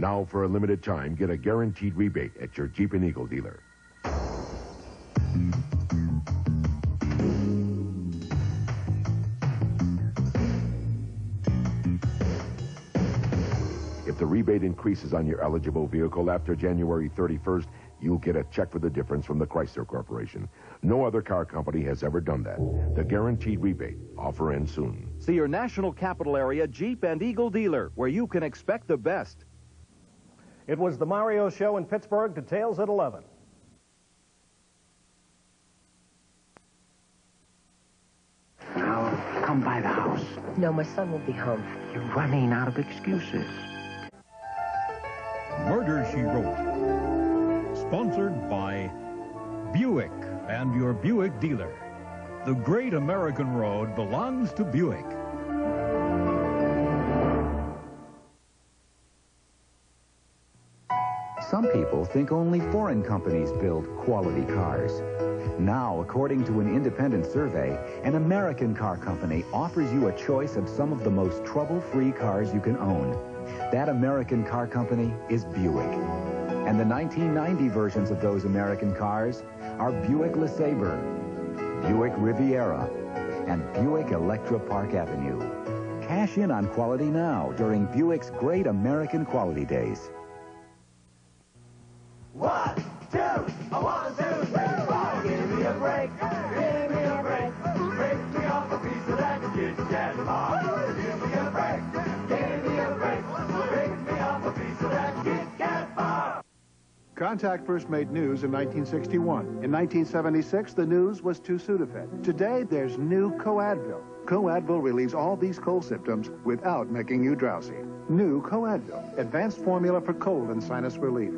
Now, for a limited time, get a guaranteed rebate at your Jeep and Eagle dealer. If the rebate increases on your eligible vehicle after January 31st, you'll get a check for the difference from the Chrysler Corporation. No other car company has ever done that. The guaranteed rebate offer ends soon. See your National Capital Area Jeep and Eagle dealer, where you can expect the best. It was the Mario Show in Pittsburgh. Details at 11. Now, come by the house. No, my son will be home. You're running out of excuses. Murder, She Wrote. Sponsored by Buick and your Buick dealer. The great American road belongs to Buick. Some people think only foreign companies build quality cars. Now, according to an independent survey, an American car company offers you a choice of some of the most trouble-free cars you can own. That American car company is Buick. And the 1990 versions of those American cars are Buick LeSabre, Buick Riviera, and Buick Electra Park Avenue. Cash in on quality now during Buick's great American quality days. One. Give me a break, give me a break. Break me off a piece of that Kit Kat bar. Give me a break, give me a break. Break me off a piece of that Kit Kat bar. Contac first made news in 1961. In 1976, the news was to Sudafed. Today, there's new CoAdvil. CoAdvil relieves all these cold symptoms without making you drowsy. New CoAdvil, advanced formula for cold and sinus relief.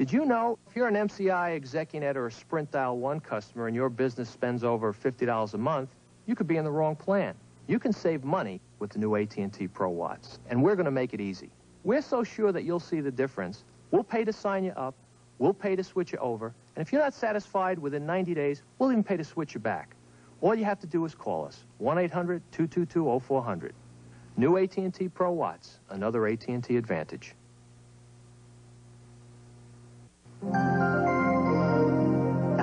Did you know if you're an MCI Execunet or a Sprint Dial 1 customer and your business spends over $50 a month, you could be in the wrong plan. You can save money with the new AT&T PRO WATS, and we're going to make it easy. We're so sure that you'll see the difference. We'll pay to sign you up, we'll pay to switch you over, and if you're not satisfied within 90 days, we'll even pay to switch you back. All you have to do is call us, 1-800-222-0400. New AT&T PRO WATS, another AT&T advantage. Out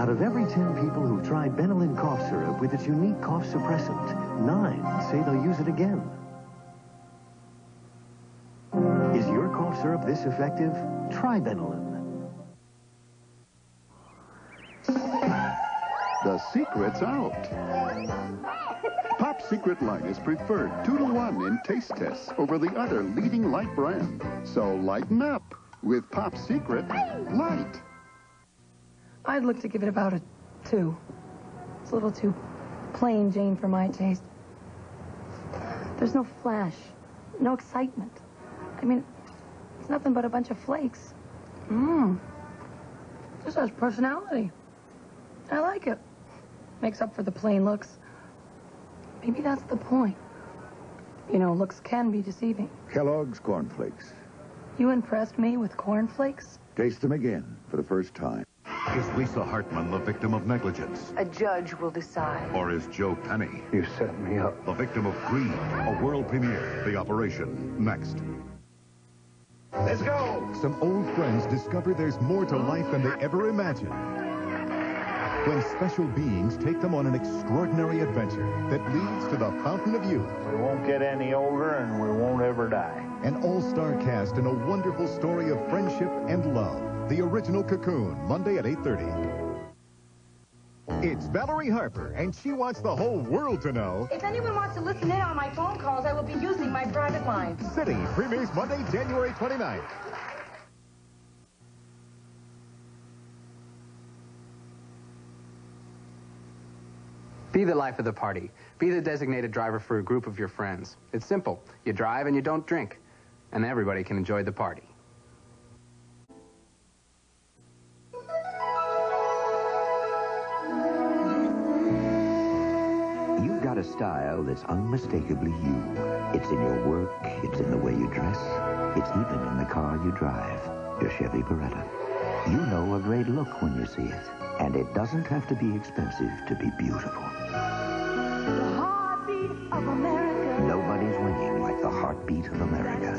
of every 10 people who've tried Benylin cough syrup with its unique cough suppressant, nine say they'll use it again. Is your cough syrup this effective? Try Benylin. The secret's out. Pop Secret Light is preferred 2 to 1 in taste tests over the other leading light brand. So lighten up with Pop Secret Light. I'd look to give it about a two. It's a little too plain Jane for my taste. There's no flash, no excitement. I mean, it's nothing but a bunch of flakes. Mmm. Just has personality. I like it. Makes up for the plain looks. Maybe that's the point. You know, looks can be deceiving. Kellogg's Corn Flakes. You impressed me with cornflakes? Taste them again for the first time. Is Lisa Hartman the victim of negligence? A judge will decide. Or is Joe Penny You set me up. the victim of greed? A world premiere, The Operation, next. Let's go. Some old friends discover there's more to life than they ever imagined. When special beings take them on an extraordinary adventure that leads to the fountain of youth. We won't get any older and we won't ever die. An all-star cast and a wonderful story of friendship and love. The original Cocoon, Monday at 8.30. It's Valerie Harper, and she wants the whole world to know. If anyone wants to listen in on my phone calls, I will be using my private line. City premieres Monday, January 29th. Be the life of the party. Be the designated driver for a group of your friends. It's simple. You drive and you don't drink. And everybody can enjoy the party. You've got a style that's unmistakably you. It's in your work, it's in the way you dress, it's even in the car you drive, your Chevy Beretta. You know a great look when you see it, and it doesn't have to be expensive to be beautiful. The heartbeat of America. Nobody's ringing like the heartbeat of America.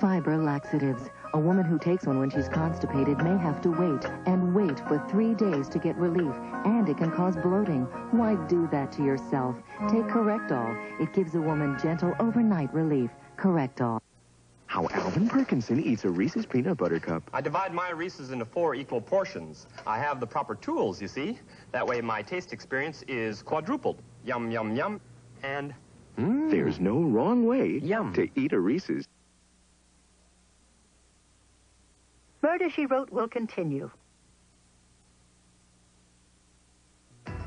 Fiber laxatives. A woman who takes one when she's constipated may have to wait and wait for three days to get relief, and it can cause bloating. Why do that to yourself? Take Correctol. It gives a woman gentle overnight relief. Correctol. How Alvin Perkinson eats a Reese's peanut butter cup. I divide my Reese's into four equal portions. I have the proper tools, you see. That way my taste experience is quadrupled. Yum, yum, yum, and... Mm. There's no wrong way Yum. to eat a Reese's. Murder, She Wrote will continue.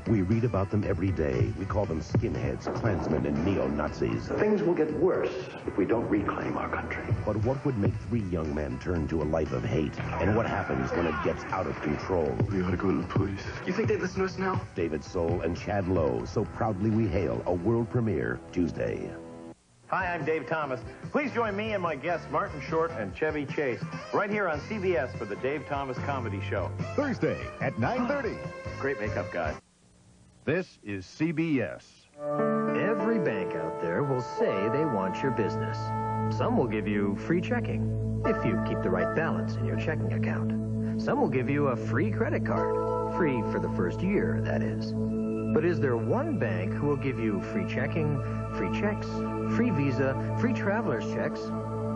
We read about them every day. We call them skinheads, Klansmen, and neo-Nazis. Things will get worse if we don't reclaim our country. But what would make three young men turn to a life of hate? And what happens when it gets out of control? We ought to go to the police. You think they listen to us now? David Soul and Chad Lowe. So proudly we hail a world premiere Tuesday. Hi, I'm Dave Thomas. Please join me and my guests Martin Short and Chevy Chase right here on CBS for the Dave Thomas Comedy Show. Thursday at 9.30. Great makeup guy. This is CBS. Every bank out there will say they want your business. Some will give you free checking if you keep the right balance in your checking account. Some will give you a free credit card. Free for the first year, that is. But is there one bank who will give you free checking, free checks, free visa, free traveler's checks,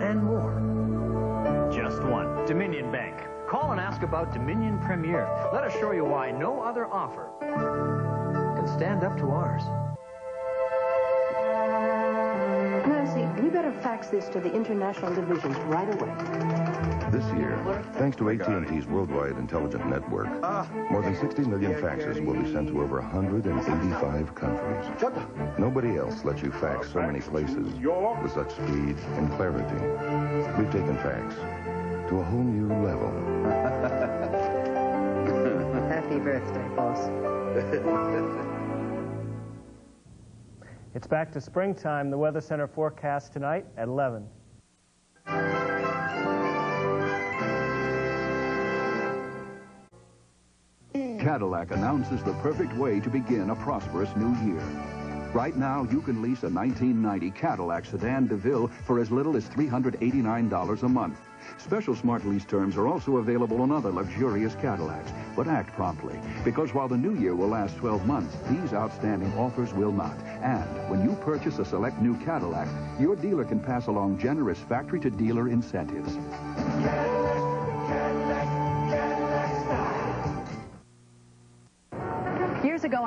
and more? Just one. Dominion Bank. Call and ask about Dominion Premier. Let us show you why no other offer can stand up to ours. Nancy, we better fax this to the international divisions right away. This year, thanks to AT&T's worldwide intelligent network, more than 60 million faxes will be sent to over 185 countries. Nobody else lets you fax so many places with such speed and clarity. We've taken fax to a whole new level. Happy birthday, boss. It's back to springtime. The Weather Center forecast tonight at 11. Cadillac announces the perfect way to begin a prosperous new year. Right now, you can lease a 1990 Cadillac Sedan DeVille for as little as $389 a month. Special smart lease terms are also available on other luxurious Cadillacs. But act promptly, because while the new year will last 12 months, these outstanding offers will not. And when you purchase a select new Cadillac, your dealer can pass along generous factory-to-dealer incentives.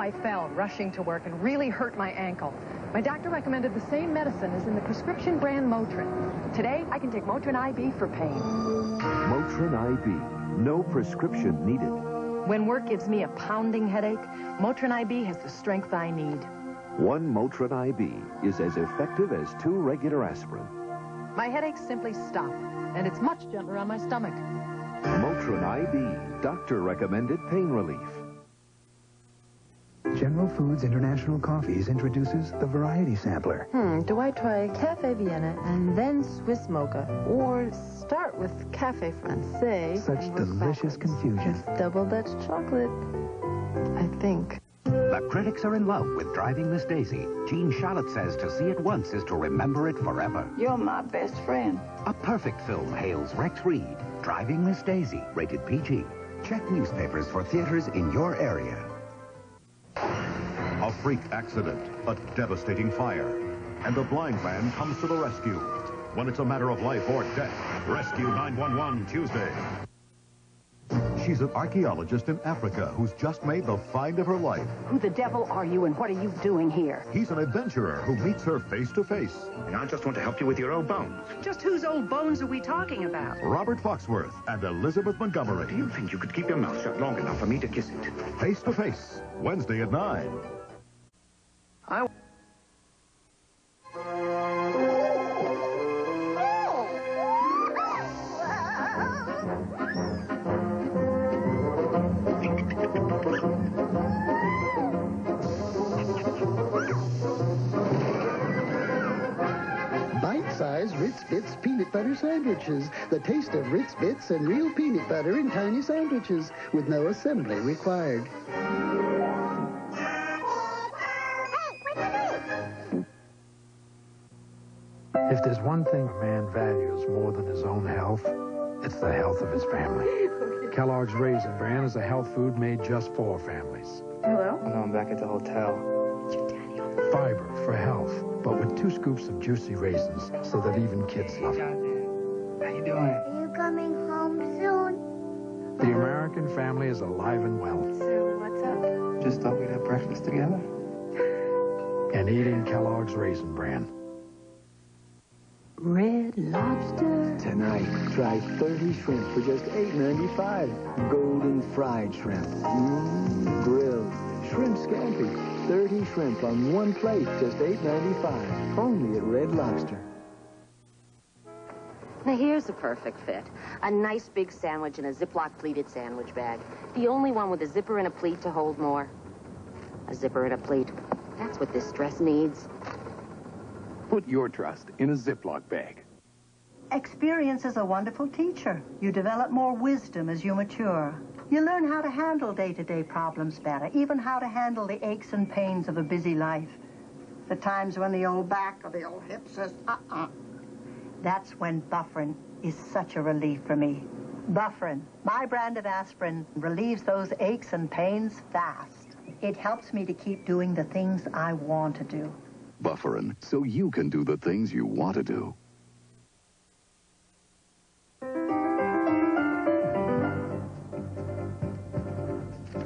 I fell rushing to work and really hurt my ankle. My doctor recommended the same medicine as in the prescription brand Motrin. Today, I can take Motrin IB for pain. Motrin IB. No prescription needed. When work gives me a pounding headache, Motrin IB has the strength I need. One Motrin IB is as effective as two regular aspirin. My headaches simply stop, and it's much gentler on my stomach. Motrin IB. Doctor recommended pain relief. General Foods International Coffees introduces the Variety Sampler. Hmm, do I try Cafe Vienna and then Swiss Mocha? Or start with Cafe Francais? Such delicious confusion. It's double Dutch chocolate, I think. The critics are in love with Driving Miss Daisy. Gene Shalit says to see it once is to remember it forever. You're my best friend. A perfect film hails Rex Reed. Driving Miss Daisy, rated PG. Check newspapers for theaters in your area. A freak accident, a devastating fire, and a blind man comes to the rescue. When it's a matter of life or death, Rescue 911 Tuesday. She's an archaeologist in Africa who's just made the find of her life. Who the devil are you and what are you doing here? He's an adventurer who meets her face to face. And I just want to help you with your old bones. Just whose old bones are we talking about? Robert Foxworth and Elizabeth Montgomery. Do you think you could keep your mouth shut long enough for me to kiss it? Face to face, Wednesday at 9. I... Bite-sized Ritz Bits peanut butter sandwiches. The taste of Ritz Bits and real peanut butter in tiny sandwiches with no assembly required. One thing a man values more than his own health, it's the health of his family. Kellogg's Raisin Bran is a health food made just for families. Hello? No, I'm back at the hotel. Fiber for health, but with two scoops of juicy raisins so that even kids love it. How you doing? Are you coming home soon? The American family is alive and well. So, what's up? Just thought we'd have breakfast together. And eating Kellogg's Raisin Bran. Red Lobster. Tonight, try 30 shrimp for just $8.95. Golden fried shrimp. Mmm, grilled. Shrimp scampi. 30 shrimp on one plate, just $8.95. Only at Red Lobster. Now, here's a perfect fit. A nice big sandwich in a Ziploc pleated sandwich bag. The only one with a zipper and a pleat to hold more. A zipper and a pleat. That's what this dress needs. Put your trust in a Ziploc bag. Experience is a wonderful teacher. You develop more wisdom as you mature. You learn how to handle day-to-day problems better, even how to handle the aches and pains of a busy life. The times when the old back or the old hip says, uh-uh. That's when Bufferin is such a relief for me. Bufferin, my brand of aspirin, relieves those aches and pains fast. It helps me to keep doing the things I want to do. Bufferin, so you can do the things you want to do.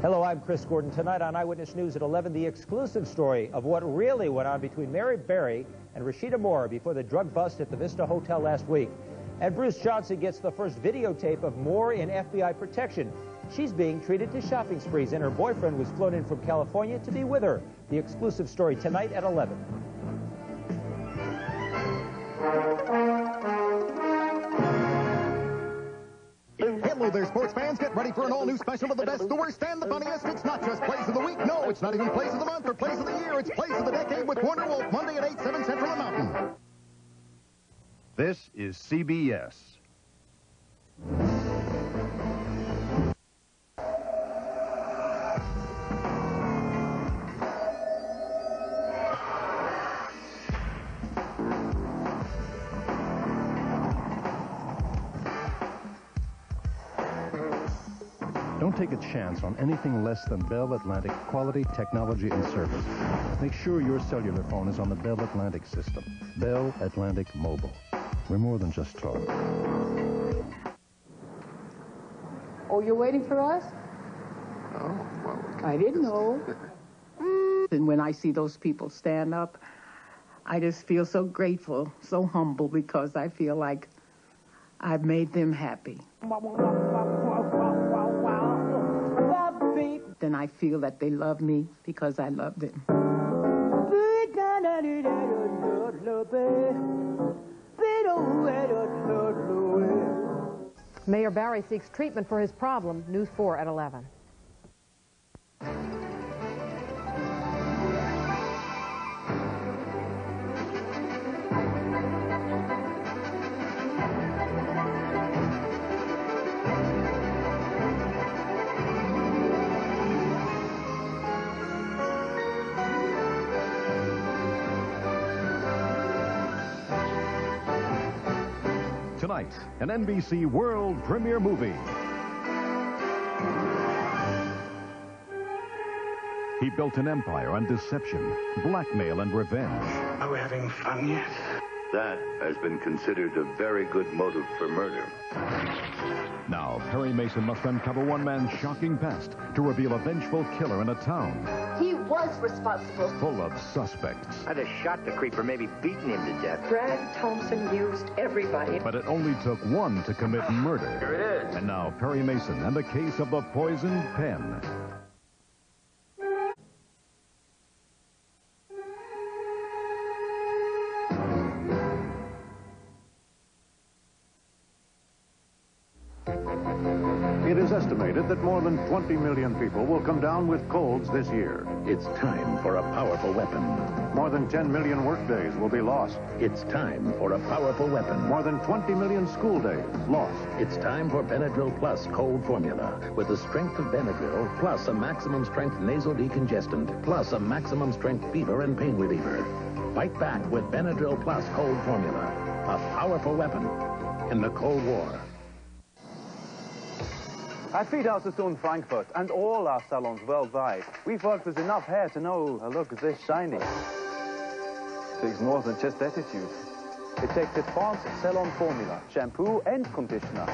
Hello, I'm Chris Gordon. Tonight on Eyewitness News at 11, the exclusive story of what really went on between Mayor Barry and Rasheeda Moore before the drug bust at the Vista Hotel last week. And Bruce Johnson gets the first videotape of Moore in FBI protection. She's being treated to shopping sprees, and her boyfriend was flown in from California to be with her. The exclusive story tonight at 11. Hello there, sports fans. Get ready for an all-new special of the best, the worst, and the funniest. It's not just Plays of the Week. No, it's not even Plays of the Month or Plays of the Year. It's Plays of the Decade with Warner Wolf, Monday at 8, 7 Central and Mountain. This is CBS. Take a chance on anything less than Bell Atlantic quality, technology, and service. Make sure your cellular phone is on the Bell Atlantic system. Bell Atlantic Mobile. We're more than just talk. Oh, you're waiting for us? Oh, well. I didn't know. and when I see those people stand up, I just feel so grateful, so humble, because I feel like I've made them happy. Then I feel that they love me because I love them. Mayor Barry seeks treatment for his problem. News 4 at 11. Tonight, an NBC world premiere movie. He built an empire on deception, blackmail, and revenge. Are we having fun yet? That has been considered a very good motive for murder. Now, Perry Mason must uncover one man's shocking past to reveal a vengeful killer in a town He was responsible. full of suspects. I'd have shot the creeper, maybe beaten him to death. Brad Thompson used everybody. But it only took one to commit murder. Here it is. And now, Perry Mason and the case of the poisoned pen. 50 million people will come down with colds this year. It's time for a powerful weapon. More than 10 million workdays will be lost. It's time for a powerful weapon. More than 20 million school days lost. It's time for Benadryl Plus cold formula. With the strength of Benadryl, plus a maximum strength nasal decongestant, plus a maximum strength fever and pain reliever. Fight back with Benadryl Plus cold formula. A powerful weapon in the Cold War. At Sassoon Frankfurt and all our salons worldwide, we've worked with enough hair to know a look this shiny. It takes more than just attitude. It takes advanced salon formula, shampoo and conditioner.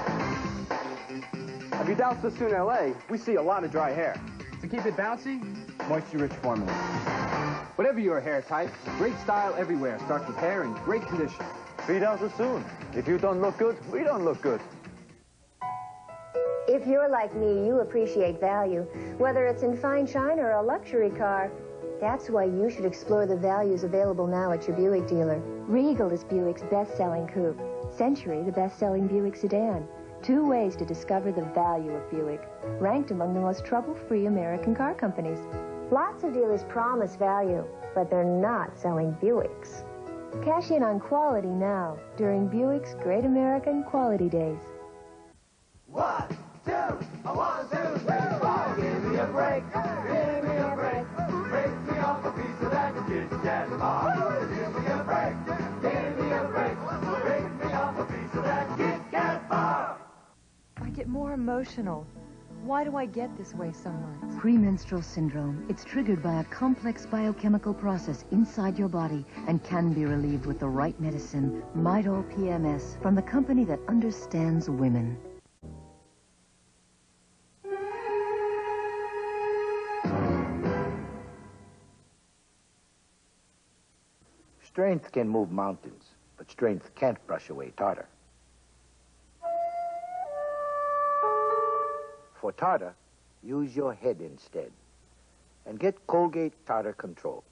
At Vidal Sassoon LA, we see a lot of dry hair. To keep it bouncy, moisture-rich formula. Whatever your hair type, great style everywhere starts with hair in great condition. Sassoon. If you don't look good, we don't look good. If you're like me, you appreciate value, whether it's in fine china or a luxury car. That's why you should explore the values available now at your Buick dealer. Regal is Buick's best-selling coupe. Century, the best-selling Buick sedan. Two ways to discover the value of Buick. Ranked among the most trouble-free American car companies. Lots of dealers promise value, but they're not selling Buicks. Cash in on quality now during Buick's Great American Quality Days. One, I get more emotional. Why do I get this way so much? Premenstrual syndrome. It's triggered by a complex biochemical process inside your body and can be relieved with the right medicine, Midol PMS, from the company that understands women. Strength can move mountains, but strength can't brush away tartar. For tartar, use your head instead. And get Colgate Tartar Control.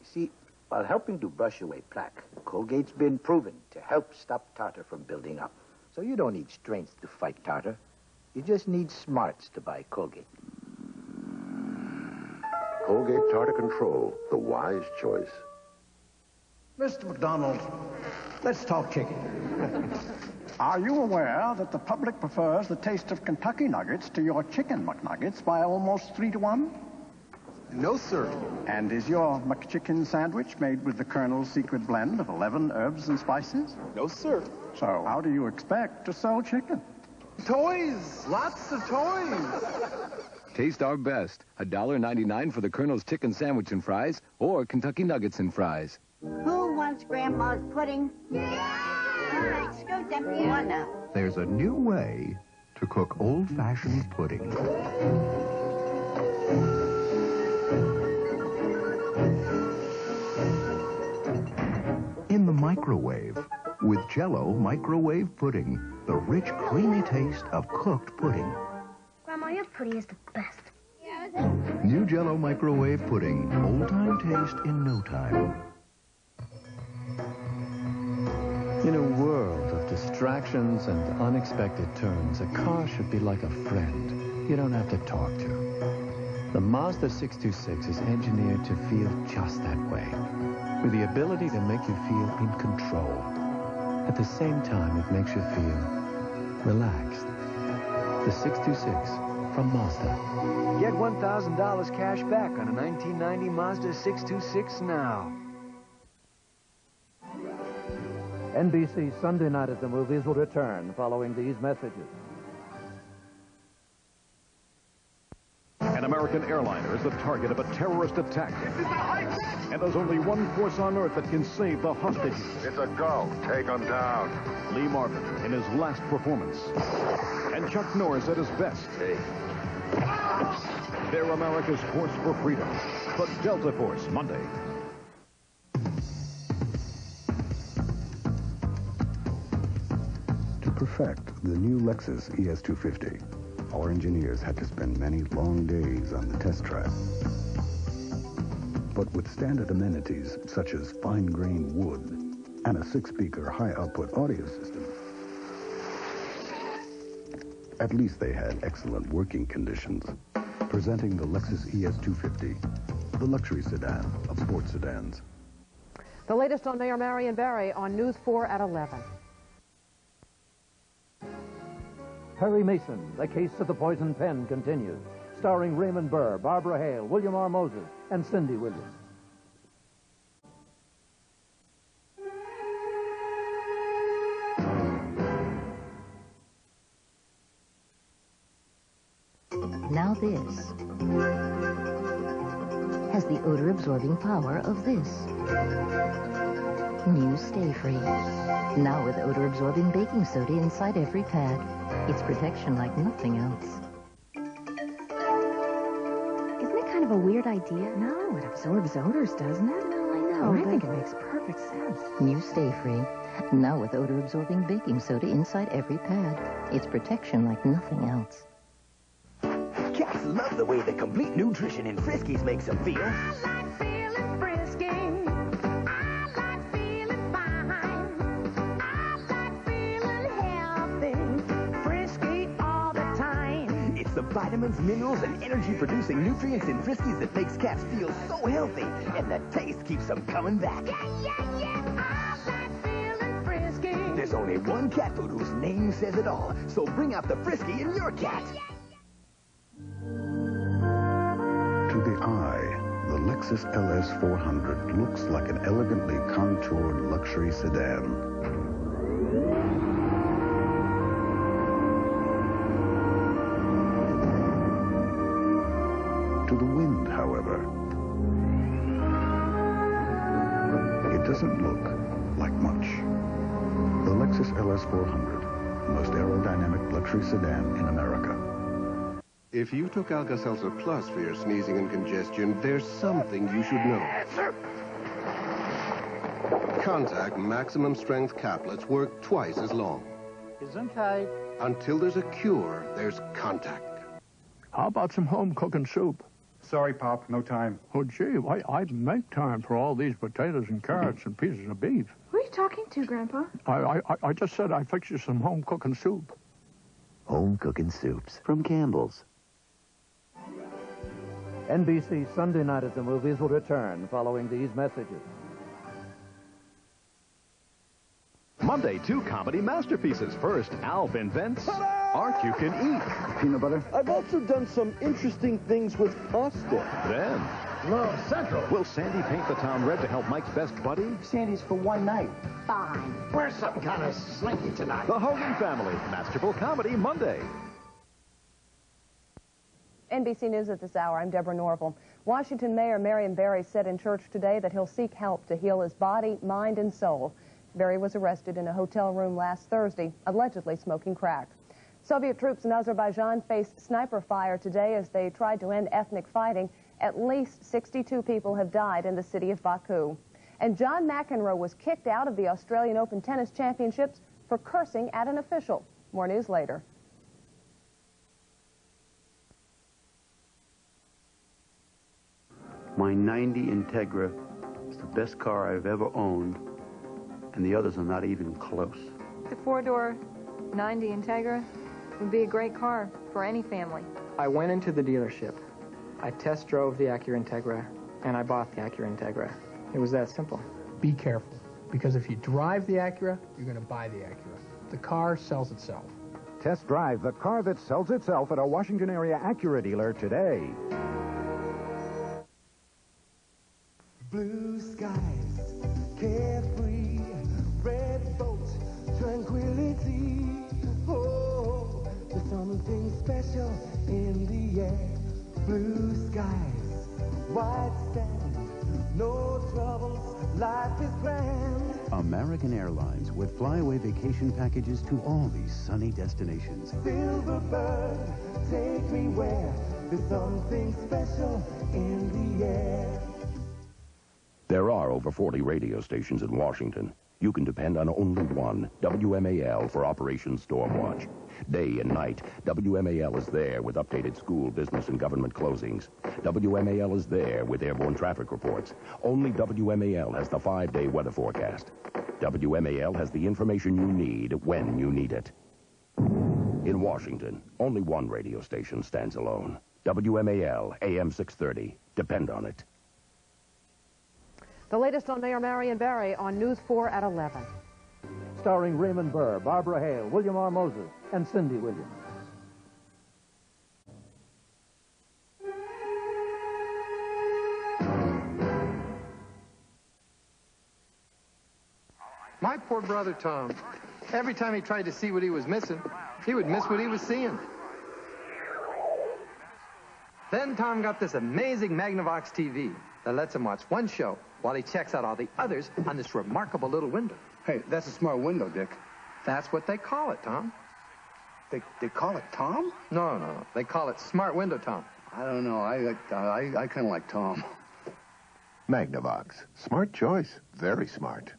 You see, while helping to brush away plaque, Colgate's been proven to help stop tartar from building up. So you don't need strength to fight tartar. You just need smarts to buy Colgate. Colgate Tartar Control, the wise choice. Mr. McDonald, let's talk chicken. Are you aware that the public prefers the taste of Kentucky Nuggets to your chicken McNuggets by almost three to one? No, sir. And is your McChicken sandwich made with the Colonel's secret blend of 11 herbs and spices? No, sir. So how do you expect to sell chicken? Toys! Lots of toys! Taste our best. $1.99 for the Colonel's chicken sandwich and fries, or Kentucky Nuggets and fries. Who wants Grandma's pudding? All right, scoot them for one now. There's a new way to cook old-fashioned pudding. In the microwave with Jell-O microwave pudding, the rich, creamy taste of cooked pudding. Grandma, your pudding is the best. New Jell-O microwave pudding, old-time taste in no time. In a world of distractions and unexpected turns, a car should be like a friend you don't have to talk to. The Mazda 626 is engineered to feel just that way, with the ability to make you feel in control. At the same time, it makes you feel relaxed. The 626 from Mazda. Get $1,000 cash back on a 1990 Mazda 626 now. NBC's Sunday Night at the Movies will return following these messages. An American airliner is the target of a terrorist attack. And there's only one force on Earth that can save the hostages. It's a go. Take them down. Lee Marvin in his last performance. And Chuck Norris at his best. They're America's force for freedom. The Delta Force, Monday. Perfect the new Lexus ES250, our engineers had to spend many long days on the test track. But with standard amenities such as fine-grained wood and a six-speaker high-output audio system, At least they had excellent working conditions. Presenting the Lexus ES250, the luxury sedan of sports sedans. The latest on Mayor Marion Barry on News 4 at 11. Perry Mason, The Case of the Poison Pen continues. Starring Raymond Burr, Barbara Hale, William R. Moses, and Cindy Williams. Now this the odor-absorbing power of this. New Stay Free. Now with odor-absorbing baking soda inside every pad. It's protection like nothing else. Isn't it kind of a weird idea? No, it absorbs odors, doesn't it? No, I know. Oh, I think it makes perfect sense. New Stay Free. Now with odor-absorbing baking soda inside every pad. It's protection like nothing else. Cats love the way the complete nutrition in Friskies makes them feel. The vitamins, minerals, and energy-producing nutrients in Friskies that makes cats feel so healthy, and the taste keeps them coming back. Yeah, yeah, yeah, I like feeling frisky. There's only one cat food whose name says it all, so bring out the Frisky in your cat. To the eye, the Lexus LS 400 looks like an elegantly contoured luxury sedan. LS400, most aerodynamic luxury sedan in America. If you took Alka-Seltzer Plus for your sneezing and congestion, there's something you should know. Contac maximum strength caplets work twice as long. Gesundheit. Until there's a cure, there's Contac. How about some home cooking soup? Sorry, Pop, no time. Oh, gee, I, I'd make time for all these potatoes and carrots and pieces of beef. Who are you talking to, Grandpa? I, I, I- I just said I'd fix you some home cooking soup. Home cooking soups from Campbell's. NBC Sunday Night at the Movies will return following these messages. Monday, two comedy masterpieces. First, Alf invents art you can eat. Peanut butter? I've also done some interesting things with pasta. Then, No, Central. will Sandy paint the town red to help Mike's best buddy? Sandy's for one night. Fine. Wear something kind of slinky tonight. The Hogan Family, masterful comedy Monday. NBC News at this hour. I'm Deborah Norville. Washington Mayor Marion Barry said in church today that he'll seek help to heal his body, mind, and soul. Barry was arrested in a hotel room last Thursday, allegedly smoking crack. Soviet troops in Azerbaijan faced sniper fire today as they tried to end ethnic fighting. At least 62 people have died in the city of Baku. And John McEnroe was kicked out of the Australian Open Tennis Championships for cursing at an official. More news later. My 90 Integra is the best car I've ever owned, and the others are not even close. The four-door 90 Integra would be a great car for any family. I went into the dealership. I test drove the Acura Integra, and I bought the Acura Integra. It was that simple. Be careful, because if you drive the Acura, you're going to buy the Acura. The car sells itself. Test drive the car that sells itself at a Washington area Acura dealer today. Blue skies, carefree, red boats, tranquility. Oh, there's something special in the air. Blue skies, white sand, no troubles, life is grand. American Airlines with flyaway vacation packages to all these sunny destinations. Silver bird, take me where there's something special in the air. There are over 40 radio stations in Washington. You can depend on only one, WMAL, for Operation Stormwatch. Day and night, WMAL is there with updated school, business, and government closings. WMAL is there with airborne traffic reports. Only WMAL has the five-day weather forecast. WMAL has the information you need when you need it. In Washington, only one radio station stands alone. WMAL, AM 630. Depend on it. The latest on Mayor Marion Barry on News 4 at 11. Starring Raymond Burr, Barbara Hale, William R. Moses, and Cindy Williams. My poor brother Tom, every time he tried to see what he was missing, he would miss what he was seeing. Then Tom got this amazing Magnavox TV that lets him watch one show while he checks out all the others on this remarkable little window. Hey, that's a smart window, Dick. That's what they call it, Tom. They, they call it Tom? No, no, no. They call it Smart Window Tom. I don't know. I, I, I kind of like Tom. Magnavox. Smart choice. Very smart.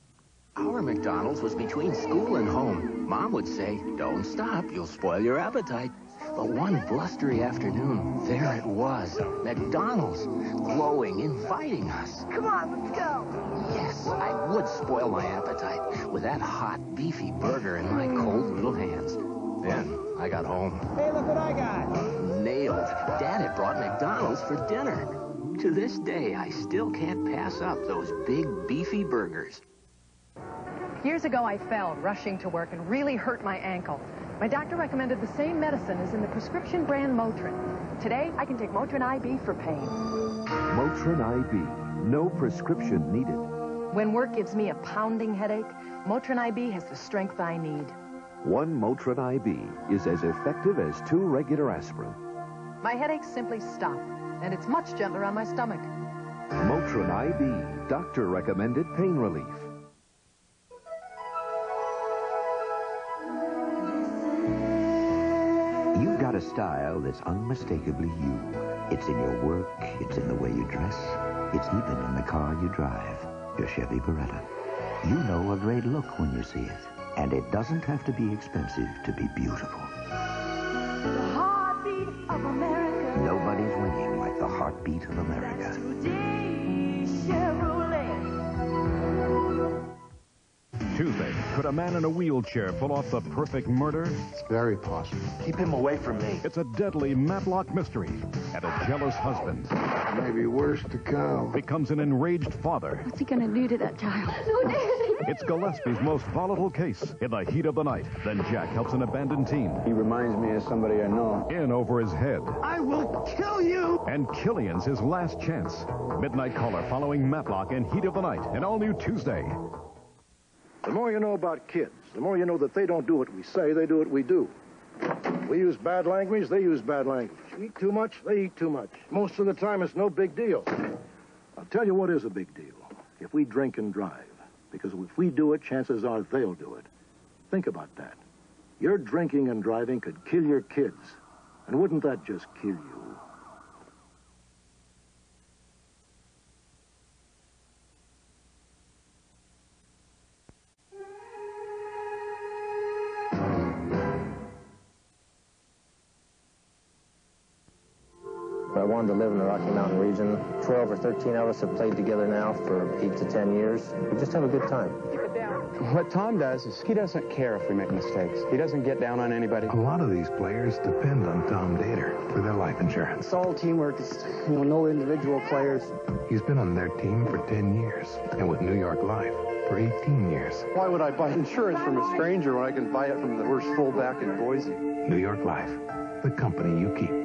Our McDonald's was between school and home. Mom would say, don't stop, you'll spoil your appetite. But one blustery afternoon, there it was, McDonald's, glowing, inviting us. Come on, let's go. Yes, I would spoil my appetite with that hot, beefy burger in my cold little hands. Then I got home. Hey, look what I got. Nailed. Dad had brought McDonald's for dinner. To this day, I still can't pass up those big, beefy burgers. Years ago, I fell rushing to work and really hurt my ankle. My doctor recommended the same medicine as in the prescription brand Motrin. Today, I can take Motrin IB for pain. Motrin IB. No prescription needed. When work gives me a pounding headache, Motrin IB has the strength I need. One Motrin IB is as effective as two regular aspirin. My headaches simply stop, and it's much gentler on my stomach. Motrin IB. Doctor recommended pain relief. A style that's unmistakably you. It's in your work, it's in the way you dress, it's even in the car you drive, your Chevy Beretta. You know a great look when you see it, and it doesn't have to be expensive to be beautiful. The heartbeat of America. Nobody's winning like the heartbeat of America. Today, Chevrolet. Could a man in a wheelchair pull off the perfect murder? It's very possible. Keep him away from me. It's a deadly Matlock mystery. And a jealous husband. Maybe worse to come. Becomes an enraged father. What's he gonna do to that child? No, Daddy. It's Gillespie's most volatile case. In the heat of the night, then Jack helps an abandoned teen. He reminds me of somebody I know. In over his head. I will kill you! And Killian's his last chance. Midnight Caller following Matlock in Heat of the Night. An all-new Tuesday. The more you know about kids, the more you know that they don't do what we say, they do what we do. We use bad language, they use bad language. We eat too much, they eat too much. Most of the time, it's no big deal. I'll tell you what is a big deal. If we drink and drive. Because if we do it, chances are they'll do it. Think about that. Your drinking and driving could kill your kids. And wouldn't that just kill you? 13 of us have played together now for 8 to 10 years. We just have a good time. What Tom does is he doesn't care if we make mistakes. He doesn't get down on anybody. A lot of these players depend on Tom Dater for their life insurance. It's all teamwork. It's, you know, no individual players. He's been on their team for 10 years, and with New York Life for 18 years. Why would I buy insurance from a stranger when I can buy it from the worst fullback in Boise? New York Life, the company you keep.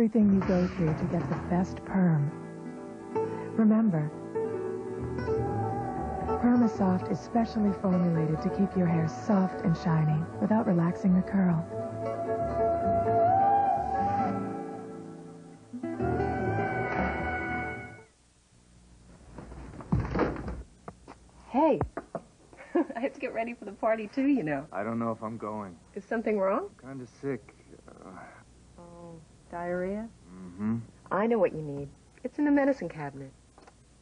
Everything you go through to get the best perm, remember, Permasoft is specially formulated to keep your hair soft and shiny without relaxing the curl. Hey, I have to get ready for the party too, you know. I don't know if I'm going. Is something wrong? Kind of sick. Diarrhea? Mm-hmm. I know what you need. It's in the medicine cabinet.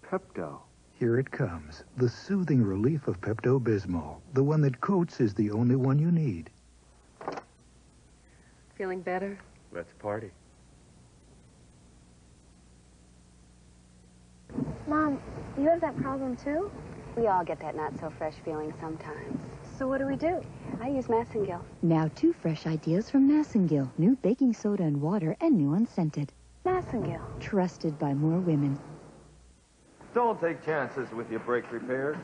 Pepto. Here it comes. The soothing relief of Pepto Bismol. The one that coats is the only one you need. Feeling better? Let's party. Mom, you have that problem too? We all get that not so fresh feeling sometimes. So what do we do? I use Massengill. Now two fresh ideas from Massengill. New baking soda and water and new unscented. Massengill. Trusted by more women. Don't take chances with your brake repairs.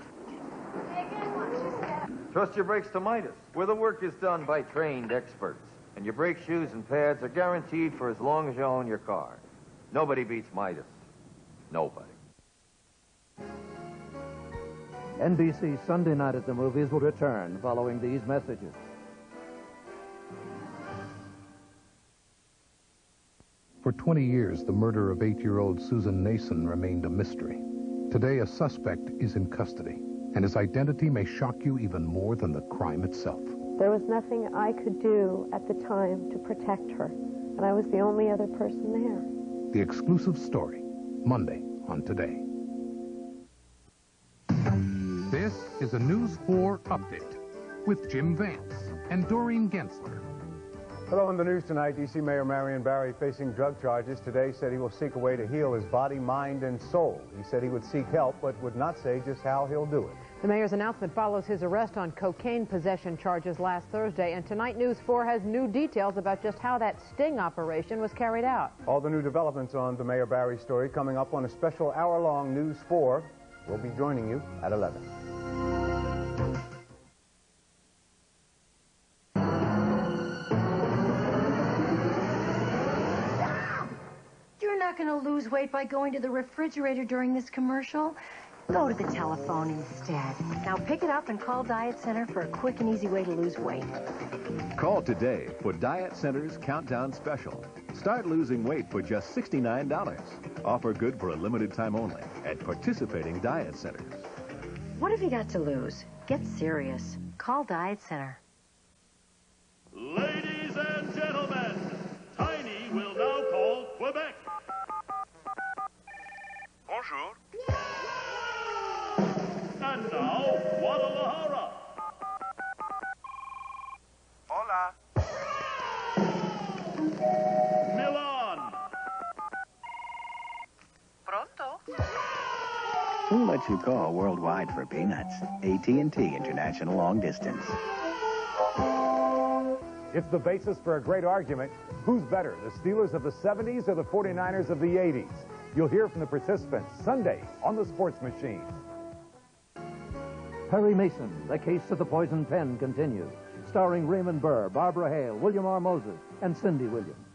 Trust your brakes to Midas, where the work is done by trained experts. And your brake shoes and pads are guaranteed for as long as you own your car. Nobody beats Midas. Nobody. NBC Sunday Night at the Movies will return following these messages. For 20 years, the murder of eight-year-old Susan Nason remained a mystery. Today, a suspect is in custody, and his identity may shock you even more than the crime itself. There was nothing I could do at the time to protect her, and I was the only other person there. The exclusive story, Monday on Today. This is a News 4 update with Jim Vance and Doreen Gentzler. Hello, in the news tonight, D.C. Mayor Marion Barry facing drug charges today said he will seek a way to heal his body, mind, and soul. He said he would seek help, but would not say just how he'll do it. The mayor's announcement follows his arrest on cocaine possession charges last Thursday, and tonight News 4 has new details about just how that sting operation was carried out. All the new developments on the Mayor Barry story coming up on a special hour-long News 4. We'll be joining you at 11. Not going to lose weight by going to the refrigerator during this commercial. Go to the telephone instead. Now pick it up and call Diet Center for a quick and easy way to lose weight. Call today for Diet Center's Countdown Special. Start losing weight for just $69. Offer good for a limited time only at participating Diet Centers. What have you got to lose? Get serious. Call Diet Center. Ladies and gentlemen, Tiny will now call Quebec. Bonjour. And now, Guadalajara. Hola. Milan. Pronto. Who lets you call worldwide for peanuts? AT&T International Long Distance. It's the basis for a great argument. Who's better, the Steelers of the 70s or the 49ers of the 80s? You'll hear from the participants Sunday on the Sports Machine. Perry Mason, The Case of the Poison Pen continues, starring Raymond Burr, Barbara Hale, William R. Moses, and Cindy Williams.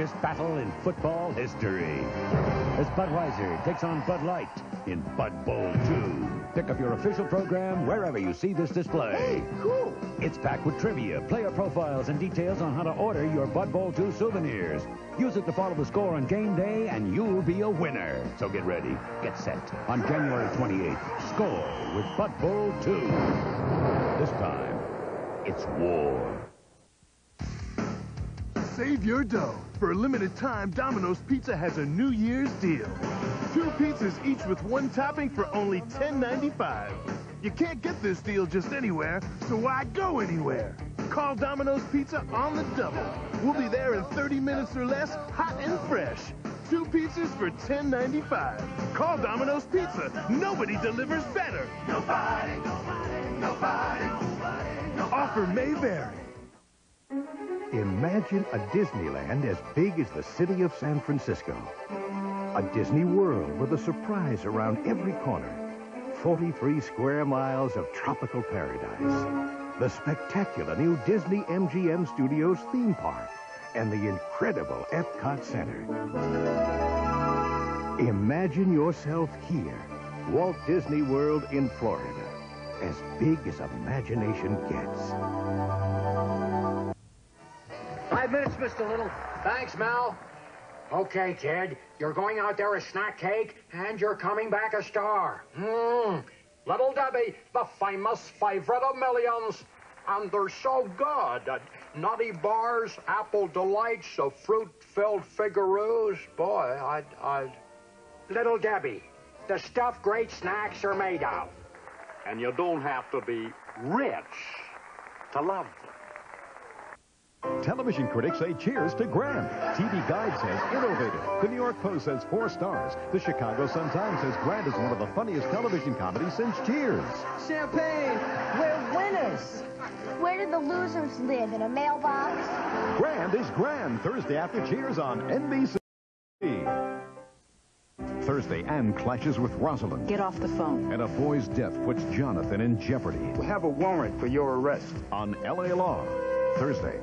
Biggest battle in football history. As Budweiser takes on Bud Light in Bud Bowl 2. Pick up your official program wherever you see this display. Hey, cool. It's packed with trivia, player profiles, and details on how to order your Bud Bowl 2 souvenirs. Use it to follow the score on game day, and you'll be a winner. So get ready, get set. On January 28th, score with Bud Bowl 2. This time, it's war. Save your dough. For a limited time, Domino's Pizza has a New Year's deal. Two pizzas each with one topping for only $10.95. You can't get this deal just anywhere, so why go anywhere? Call Domino's Pizza on the double. We'll be there in 30 minutes or less, hot and fresh. Two pizzas for $10.95. Call Domino's Pizza. Nobody delivers better. Nobody, nobody, nobody, nobody. Offer may vary. Imagine a Disneyland as big as the city of San Francisco. A Disney World with a surprise around every corner. 43 square miles of tropical paradise. The spectacular new Disney MGM Studios theme park. And the incredible Epcot Center. Imagine yourself here. Walt Disney World in Florida. As big as imagination gets. Five minutes, Mr. Little. Thanks, Mel. Okay, kid. You're going out there a snack cake, and you're coming back a star. Mmm. Little Debbie, the famous favorite of millions. And they're so good. Nutty bars, apple delights, uh, fruit-filled figaroos. Boy, I'd, I'd... Little Debbie, the stuff great snacks are made of. And you don't have to be rich to love them. Television critics say cheers to Grand. TV Guide says innovative. The New York Post says four stars. The Chicago Sun-Times says Grand is one of the funniest television comedies since Cheers. Champagne, we're winners. Where do the losers live? In a mailbox? Grand is Grand. Thursday after Cheers on NBC. Thursday, Anne clashes with Rosalind. Get off the phone. And a boy's death puts Jonathan in jeopardy. We have a warrant for your arrest. On L.A. Law. Thursday.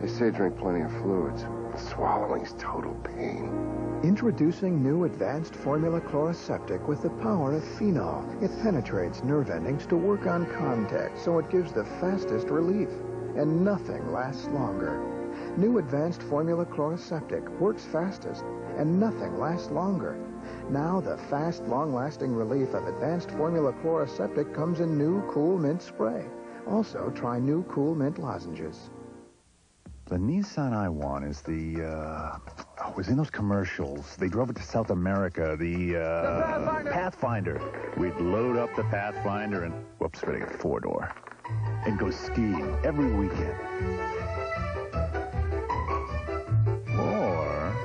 They say drink plenty of fluids. Swallowing's total pain. Introducing new advanced formula Chloraseptic with the power of phenol. It penetrates nerve endings to work on contact, so it gives the fastest relief. And nothing lasts longer. New advanced formula Chloraseptic works fastest, and nothing lasts longer. Now the fast, long-lasting relief of advanced formula Chloraseptic comes in new Cool Mint spray. Also, try new Cool Mint lozenges. The Nissan I want is the, uh, oh, was in those commercials. They drove it to South America, the, uh, Pathfinder. Pathfinder. We'd load up the Pathfinder and, whoops, better get four-door, and go skiing every weekend. Or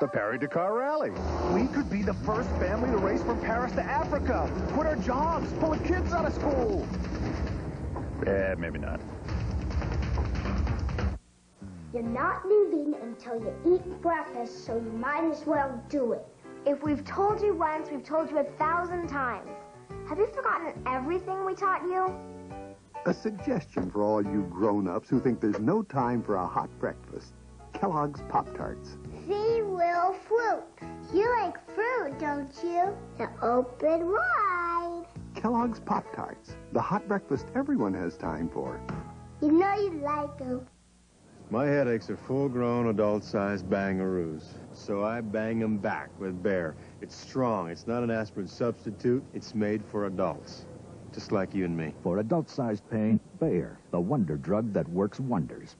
the Paris Dakar Rally. We could be the first family to race from Paris to Africa. Quit our jobs, pull the kids out of school. Eh, maybe not. You're not leaving until you eat breakfast, so you might as well do it. If we've told you once, we've told you a thousand times. Have you forgotten everything we taught you? A suggestion for all you grown-ups who think there's no time for a hot breakfast. Kellogg's Pop-Tarts. See, Will Fruit. You like fruit, don't you? Now open wide. Kellogg's Pop-Tarts. The hot breakfast everyone has time for. You know you like them. My headaches are full-grown, adult-sized bangaroos. So I bang them back with Bayer. It's strong. It's not an aspirin substitute. It's made for adults. Just like you and me. For adult-sized pain, Bayer, the wonder drug that works wonders.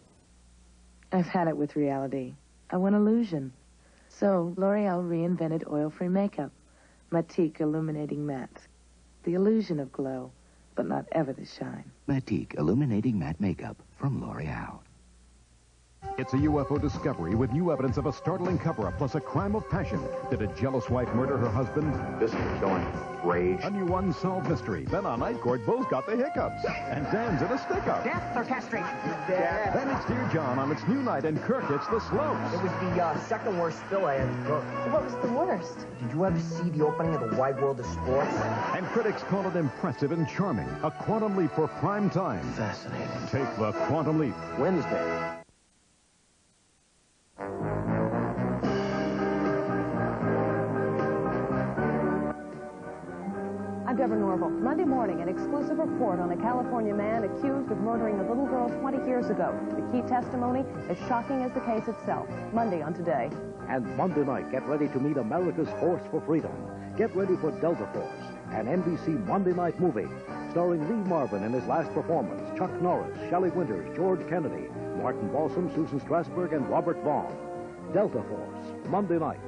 I've had it with reality. I want illusion. So, L'Oreal reinvented oil-free makeup. Mattique Illuminating Matte. The illusion of glow, but not ever the shine. Mattique Illuminating Matte Makeup from L'Oreal. It's a UFO discovery with new evidence of a startling cover-up plus a crime of passion. Did a jealous wife murder her husband? This is showing rage. A new unsolved mystery. Then on Night Court, Bo's got the hiccups. And Dan's in a stick-up. Death or castration? Death. Then it's Dear John on its new night, and Kirk hits the slopes. It was the uh, second worst spill I ever cooked. What was the worst? Did you ever see the opening of the Wide World of Sports? And critics call it impressive and charming. A quantum leap for prime time. Fascinating. Take the quantum leap. Wednesday. Deborah Norville. Monday morning, an exclusive report on a California man accused of murdering a little girl 20 years ago. The key testimony as shocking as the case itself. Monday on Today. And Monday night, get ready to meet America's Force for Freedom. Get ready for Delta Force, an NBC Monday night movie starring Lee Marvin in his last performance, Chuck Norris, Shelley Winters, George Kennedy, Martin Balsam, Susan Strasberg, and Robert Vaughn. Delta Force, Monday night